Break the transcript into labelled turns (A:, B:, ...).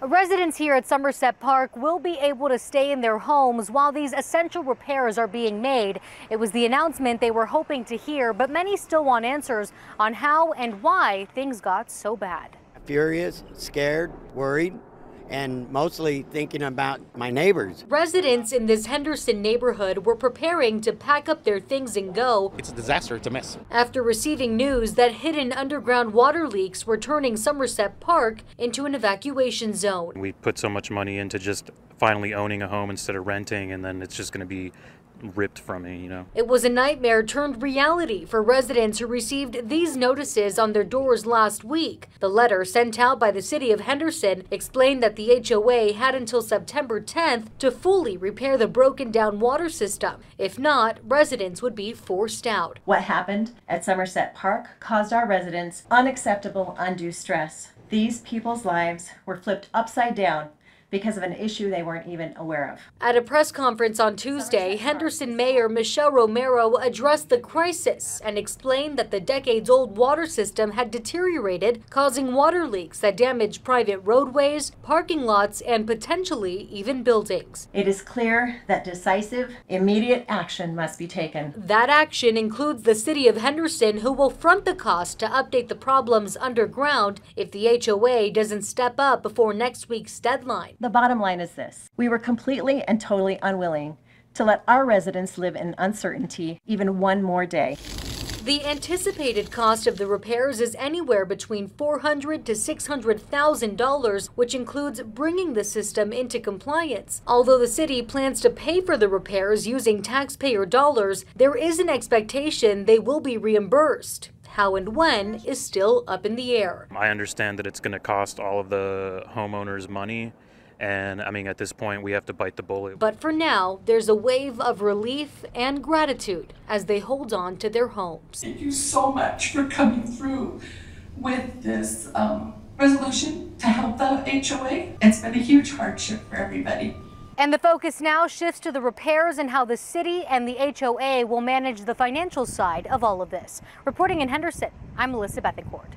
A: Residents here at Somerset Park will be able to stay in their homes while these essential repairs are being made. It was the announcement they were hoping to hear, but many still want answers on how and why things got so bad.
B: Furious, scared, worried, and mostly thinking about my neighbors.
A: Residents in this Henderson neighborhood were preparing to pack up their things and go.
C: It's a disaster, it's a mess.
A: After receiving news that hidden underground water leaks were turning Somerset Park into an evacuation zone.
D: We put so much money into just finally owning a home instead of renting, and then it's just going to be ripped from me, you know.
A: It was a nightmare turned reality for residents who received these notices on their doors last week. The letter sent out by the city of Henderson explained that the HOA had until September 10th to fully repair the broken down water system. If not, residents would be forced out.
E: What happened at Somerset Park caused our residents unacceptable undue stress. These people's lives were flipped upside down because of an issue they weren't even aware of.
A: At a press conference on Tuesday, Henderson Mayor Michelle Romero addressed the crisis and explained that the decades old water system had deteriorated, causing water leaks that damaged private roadways, parking lots, and potentially even buildings.
E: It is clear that decisive, immediate action must be taken.
A: That action includes the city of Henderson, who will front the cost to update the problems underground if the HOA doesn't step up before next week's deadline.
E: The bottom line is this we were completely and totally unwilling to let our residents live in uncertainty even one more day.
A: The anticipated cost of the repairs is anywhere between $400 to $600,000, which includes bringing the system into compliance. Although the city plans to pay for the repairs using taxpayer dollars, there is an expectation they will be reimbursed. How and when is still up in the air.
D: I understand that it's going to cost all of the homeowners money and I mean, at this point, we have to bite the bullet.
A: But for now, there's a wave of relief and gratitude as they hold on to their homes.
F: Thank you so much for coming through with this um, resolution to help the HOA. It's been a huge hardship for everybody.
A: And the focus now shifts to the repairs and how the city and the HOA will manage the financial side of all of this. Reporting in Henderson, I'm Melissa Bethencourt.